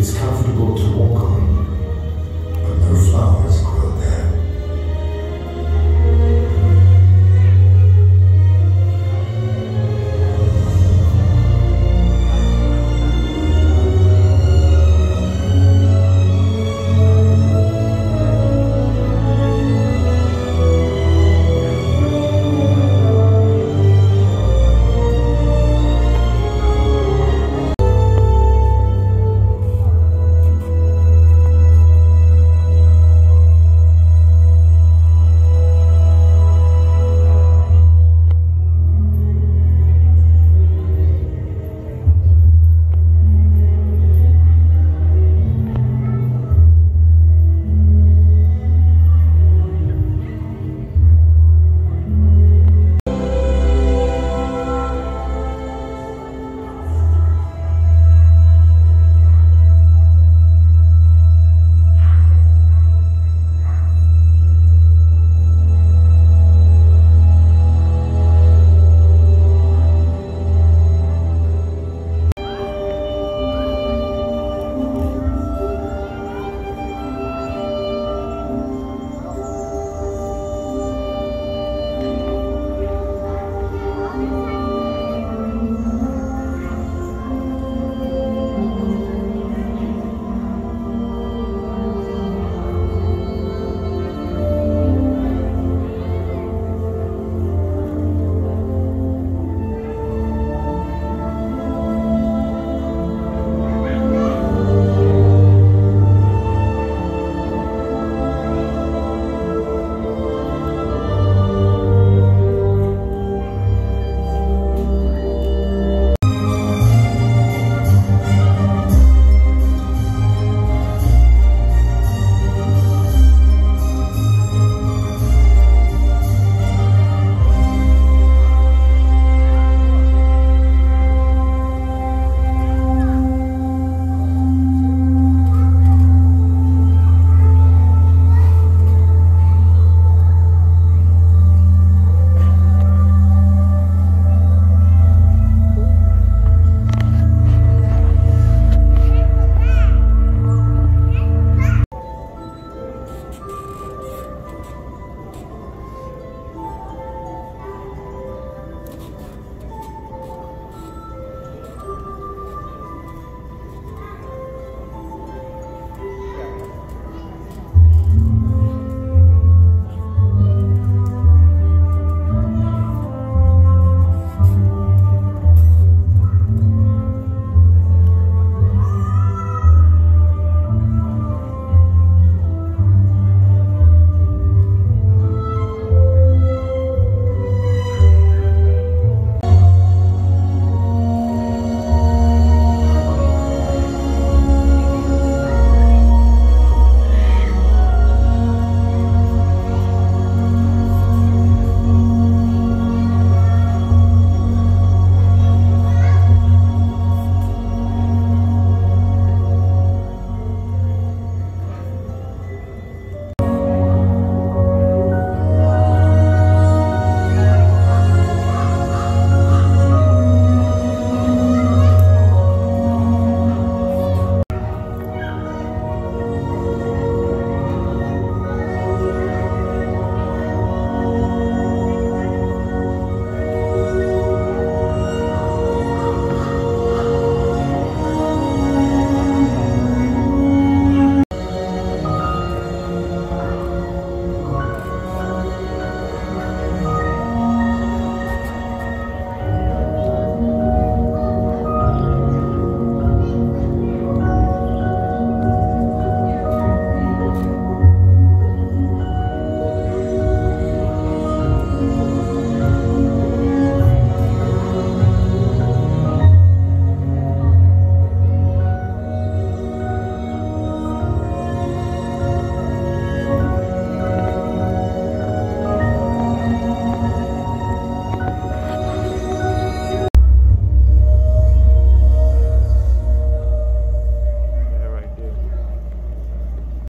is